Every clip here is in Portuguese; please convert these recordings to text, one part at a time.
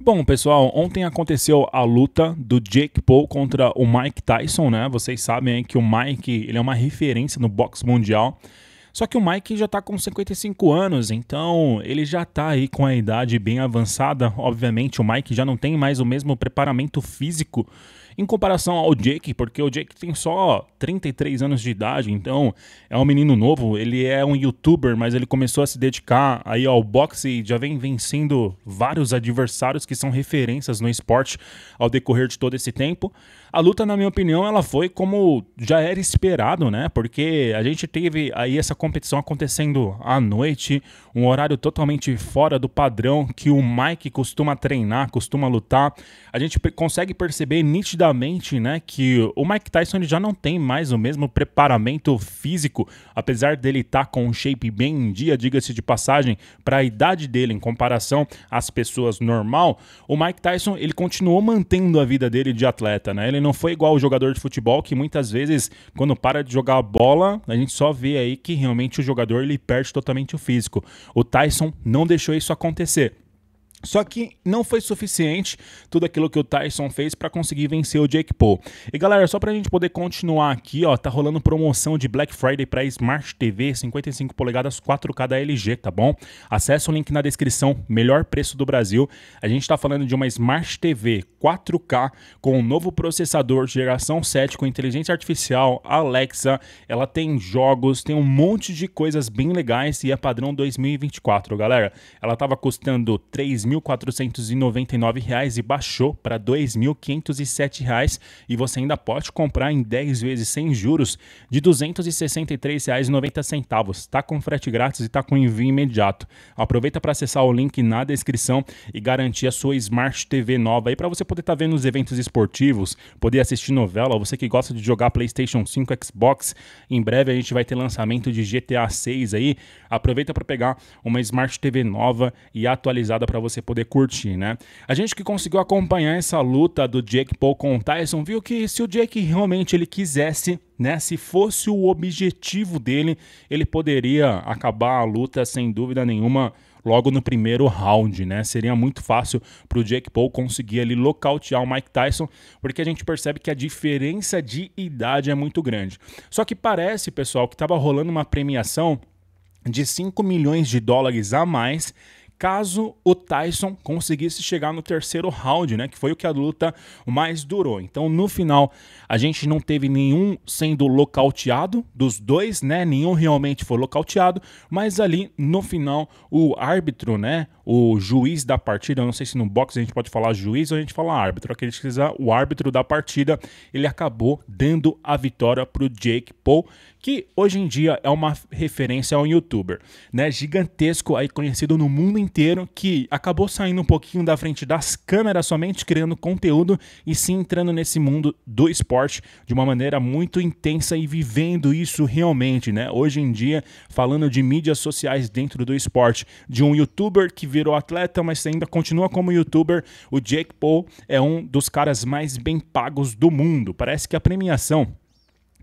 Bom, pessoal, ontem aconteceu a luta do Jake Paul contra o Mike Tyson, né? Vocês sabem que o Mike, ele é uma referência no boxe mundial. Só que o Mike já tá com 55 anos, então ele já tá aí com a idade bem avançada. Obviamente, o Mike já não tem mais o mesmo preparamento físico em comparação ao Jake, porque o Jake tem só 33 anos de idade, então é um menino novo, ele é um youtuber, mas ele começou a se dedicar aí ao boxe e já vem vencendo vários adversários que são referências no esporte ao decorrer de todo esse tempo. A luta, na minha opinião, ela foi como já era esperado, né? Porque a gente teve aí essa competição acontecendo à noite, um horário totalmente fora do padrão que o Mike costuma treinar, costuma lutar. A gente consegue perceber nitidamente, né, que o Mike Tyson já não tem mais o mesmo preparamento físico, apesar dele estar tá com um shape bem em dia, diga-se de passagem, para a idade dele em comparação às pessoas normal. O Mike Tyson, ele continuou mantendo a vida dele de atleta, né? Ele não foi igual o jogador de futebol que muitas vezes, quando para de jogar a bola, a gente só vê aí que realmente o jogador ele perde totalmente o físico. O Tyson não deixou isso acontecer. Só que não foi suficiente tudo aquilo que o Tyson fez para conseguir vencer o Jake Paul. E galera, só pra gente poder continuar aqui, ó, tá rolando promoção de Black Friday para Smart TV 55 polegadas 4K da LG, tá bom? Acesse o link na descrição, melhor preço do Brasil. A gente tá falando de uma Smart TV 4K com um novo processador geração 7 com inteligência artificial, Alexa, ela tem jogos, tem um monte de coisas bem legais e é padrão 2024, galera. Ela tava custando 3 R$ 1.499 e baixou para R$ 2.507 e você ainda pode comprar em 10 vezes sem juros de R$ 263,90. Está com frete grátis e está com envio imediato. Aproveita para acessar o link na descrição e garantir a sua Smart TV nova aí para você poder estar tá vendo os eventos esportivos, poder assistir novela, você que gosta de jogar PlayStation 5, Xbox. Em breve a gente vai ter lançamento de GTA 6 aí. Aproveita para pegar uma Smart TV nova e atualizada para você você poder curtir, né? A gente que conseguiu acompanhar essa luta do Jake Paul com o Tyson viu que se o Jake realmente ele quisesse né? Se fosse o objetivo dele, ele poderia acabar a luta sem dúvida nenhuma logo no primeiro round, né? Seria muito fácil para o Jake Paul conseguir ali locautear o Mike Tyson, porque a gente percebe que a diferença de idade é muito grande. Só que parece, pessoal, que estava rolando uma premiação de 5 milhões de dólares a mais caso o Tyson conseguisse chegar no terceiro round, né, que foi o que a luta mais durou. Então, no final, a gente não teve nenhum sendo locauteado dos dois, né? Nenhum realmente foi locauteado, mas ali no final o árbitro, né, o juiz da partida, eu não sei se no boxe a gente pode falar juiz ou a gente fala árbitro, aquele que quiser, o árbitro da partida, ele acabou dando a vitória para o Jake Paul, que hoje em dia é uma referência a um youtuber, né, gigantesco aí conhecido no mundo inteiro, que acabou saindo um pouquinho da frente das câmeras somente criando conteúdo e sim entrando nesse mundo do esporte de uma maneira muito intensa e vivendo isso realmente, né? Hoje em dia, falando de mídias sociais dentro do esporte, de um youtuber que virou atleta, mas ainda continua como youtuber. O Jake Paul é um dos caras mais bem pagos do mundo. Parece que a premiação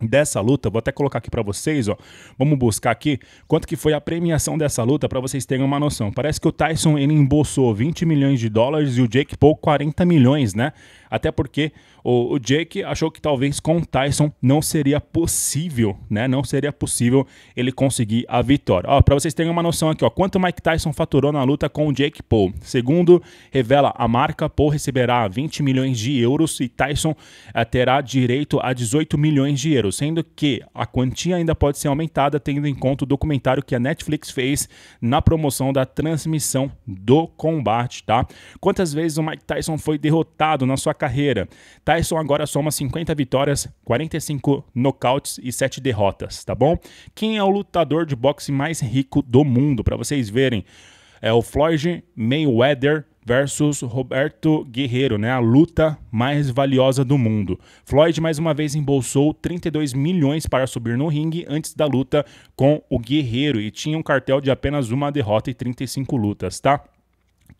dessa luta, vou até colocar aqui para vocês, ó. Vamos buscar aqui quanto que foi a premiação dessa luta para vocês terem uma noção. Parece que o Tyson ele embolsou 20 milhões de dólares e o Jake Paul 40 milhões, né? Até porque o, o Jake achou que talvez com o Tyson não seria possível, né? Não seria possível ele conseguir a vitória. Ó, para vocês terem uma noção aqui, ó, quanto Mike Tyson faturou na luta com o Jake Paul. Segundo revela a marca, Paul receberá 20 milhões de euros e Tyson eh, terá direito a 18 milhões de euros, sendo que a quantia ainda pode ser aumentada tendo em conta o documentário que a Netflix fez na promoção da transmissão do combate, tá? Quantas vezes o Mike Tyson foi derrotado na sua carreira? Tyson agora soma 50 vitórias, 45 nocautes e 7 derrotas, tá bom? Quem é o lutador de boxe mais rico do mundo? Para vocês verem, é o Floyd Mayweather versus Roberto Guerreiro, né? A luta mais valiosa do mundo. Floyd mais uma vez embolsou 32 milhões para subir no ringue antes da luta com o Guerreiro e tinha um cartel de apenas uma derrota e 35 lutas, tá?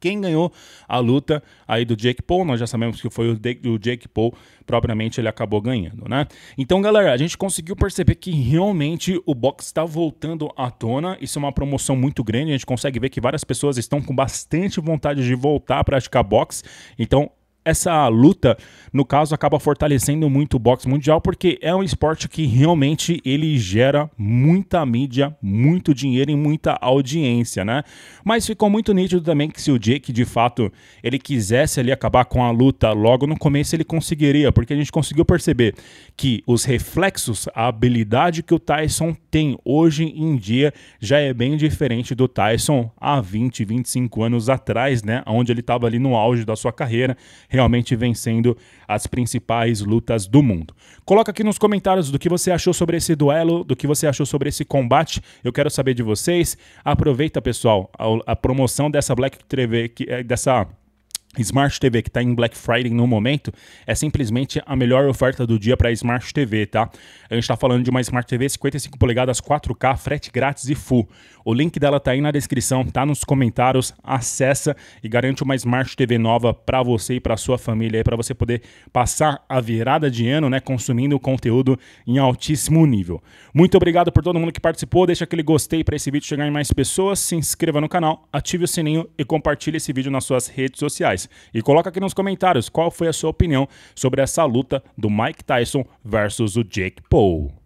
Quem ganhou a luta aí do Jake Paul. Nós já sabemos que foi o Jake Paul, propriamente ele acabou ganhando, né? Então, galera, a gente conseguiu perceber que realmente o boxe está voltando à tona. Isso é uma promoção muito grande. A gente consegue ver que várias pessoas estão com bastante vontade de voltar a praticar boxe. Então, essa luta, no caso, acaba fortalecendo muito o boxe mundial, porque é um esporte que realmente ele gera muita mídia, muito dinheiro e muita audiência, né? Mas ficou muito nítido também que se o Jake, de fato, ele quisesse ali acabar com a luta logo no começo, ele conseguiria, porque a gente conseguiu perceber que os reflexos, a habilidade que o Tyson tem hoje em dia já é bem diferente do Tyson há 20, 25 anos atrás, né? Onde ele estava ali no auge da sua carreira realmente vencendo as principais lutas do mundo. Coloca aqui nos comentários do que você achou sobre esse duelo, do que você achou sobre esse combate. Eu quero saber de vocês. Aproveita, pessoal, a, a promoção dessa Black TV, que, é dessa Smart TV que está em Black Friday no momento é simplesmente a melhor oferta do dia para Smart TV, tá? A gente está falando de uma Smart TV 55 polegadas 4K, frete grátis e full. O link dela tá aí na descrição, tá nos comentários. Acessa e garante uma Smart TV nova para você e para sua família, para você poder passar a virada de ano, né, consumindo conteúdo em altíssimo nível. Muito obrigado por todo mundo que participou. Deixa aquele gostei para esse vídeo chegar em mais pessoas. Se inscreva no canal, ative o sininho e compartilhe esse vídeo nas suas redes sociais. E coloca aqui nos comentários qual foi a sua opinião sobre essa luta do Mike Tyson versus o Jake Paul.